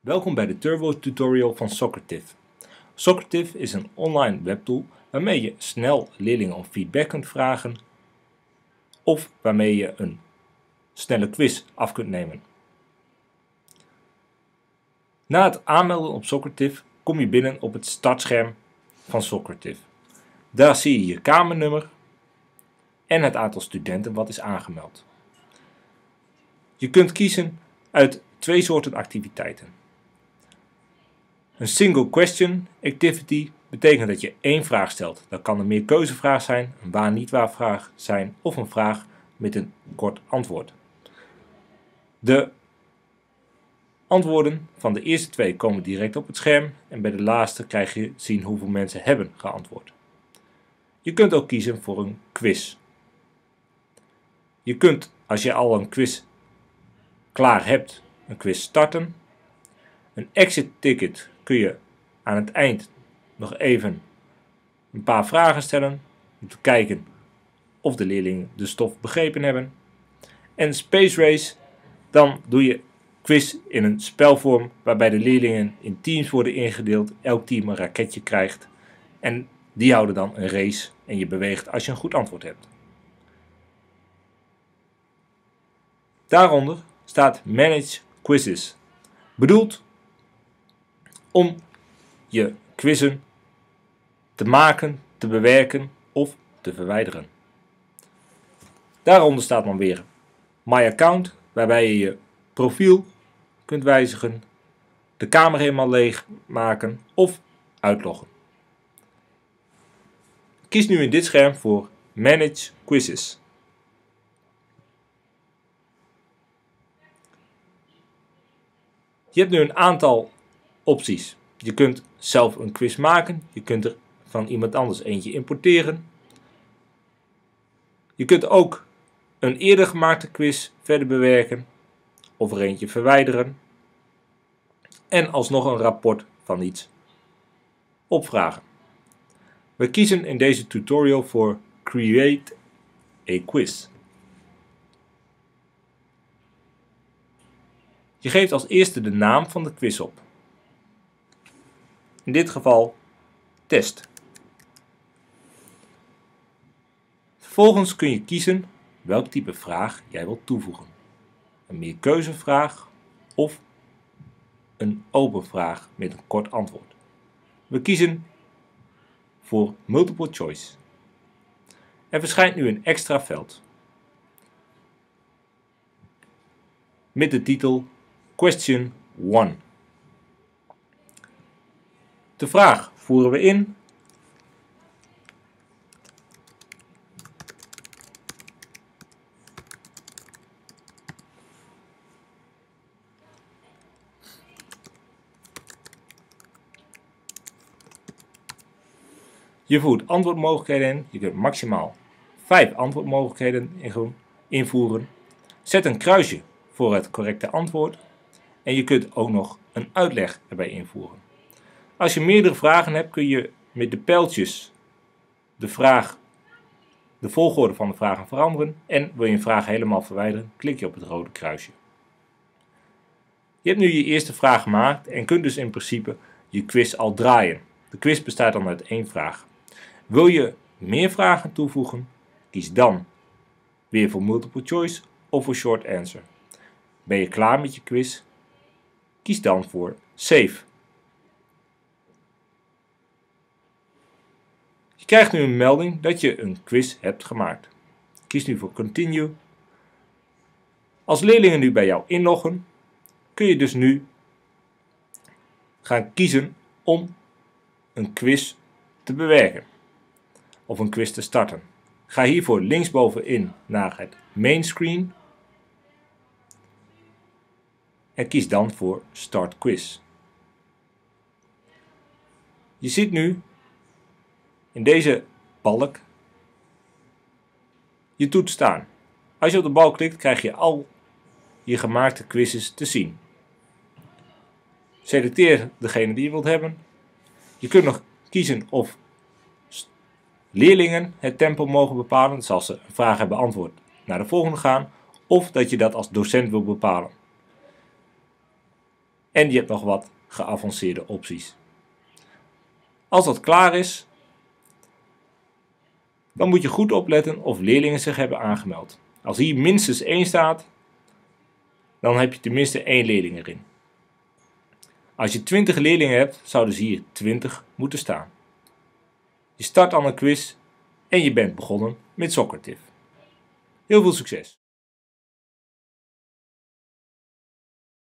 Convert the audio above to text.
Welkom bij de Turbo tutorial van Socrative. Socrative is een online webtool waarmee je snel leerlingen om feedback kunt vragen of waarmee je een snelle quiz af kunt nemen. Na het aanmelden op Socrative kom je binnen op het startscherm van Socrative. Daar zie je je kamernummer en het aantal studenten wat is aangemeld. Je kunt kiezen uit twee soorten activiteiten. Een single question activity betekent dat je één vraag stelt. Dat kan een meerkeuzevraag zijn, een waar-niet-waar vraag zijn of een vraag met een kort antwoord. De antwoorden van de eerste twee komen direct op het scherm en bij de laatste krijg je zien hoeveel mensen hebben geantwoord. Je kunt ook kiezen voor een quiz. Je kunt, als je al een quiz klaar hebt, een quiz starten. Een exit ticket kun je aan het eind nog even een paar vragen stellen om te kijken of de leerlingen de stof begrepen hebben. En Space Race, dan doe je quiz in een spelvorm waarbij de leerlingen in teams worden ingedeeld, elk team een raketje krijgt en die houden dan een race en je beweegt als je een goed antwoord hebt. Daaronder staat Manage Quizzes, bedoeld om je quizzen te maken, te bewerken of te verwijderen. Daaronder staat dan weer My Account, waarbij je je profiel kunt wijzigen, de kamer helemaal leeg maken of uitloggen. Kies nu in dit scherm voor Manage Quizzes. Je hebt nu een aantal opties. Je kunt zelf een quiz maken. Je kunt er van iemand anders eentje importeren. Je kunt ook een eerder gemaakte quiz verder bewerken of er eentje verwijderen. En alsnog een rapport van iets opvragen. We kiezen in deze tutorial voor Create a Quiz. Je geeft als eerste de naam van de quiz op. In dit geval test. Vervolgens kun je kiezen welk type vraag jij wilt toevoegen. Een meerkeuzevraag of een open vraag met een kort antwoord. We kiezen voor multiple choice. Er verschijnt nu een extra veld met de titel Question 1. De vraag voeren we in. Je voert antwoordmogelijkheden in. Je kunt maximaal 5 antwoordmogelijkheden invoeren. Zet een kruisje voor het correcte antwoord. En je kunt ook nog een uitleg erbij invoeren. Als je meerdere vragen hebt, kun je met de pijltjes de vraag, de volgorde van de vragen veranderen. En wil je een vraag helemaal verwijderen, klik je op het rode kruisje. Je hebt nu je eerste vraag gemaakt en kunt dus in principe je quiz al draaien. De quiz bestaat dan uit één vraag. Wil je meer vragen toevoegen, kies dan weer voor multiple choice of voor short answer. Ben je klaar met je quiz? Kies dan voor Save. Krijgt nu een melding dat je een quiz hebt gemaakt. Kies nu voor Continue. Als leerlingen nu bij jou inloggen, kun je dus nu gaan kiezen om een quiz te bewerken of een quiz te starten. Ga hiervoor linksbovenin naar het main screen en kies dan voor Start Quiz. Je ziet nu in deze balk je toets staan. Als je op de bal klikt krijg je al je gemaakte quizzes te zien. Selecteer degene die je wilt hebben. Je kunt nog kiezen of leerlingen het tempo mogen bepalen, dus als ze een vraag hebben beantwoord naar de volgende gaan, of dat je dat als docent wil bepalen. En je hebt nog wat geavanceerde opties. Als dat klaar is, dan moet je goed opletten of leerlingen zich hebben aangemeld. Als hier minstens één staat, dan heb je tenminste één leerling erin. Als je 20 leerlingen hebt, zouden ze hier 20 moeten staan. Je start aan een quiz en je bent begonnen met Soccertif. Heel veel succes!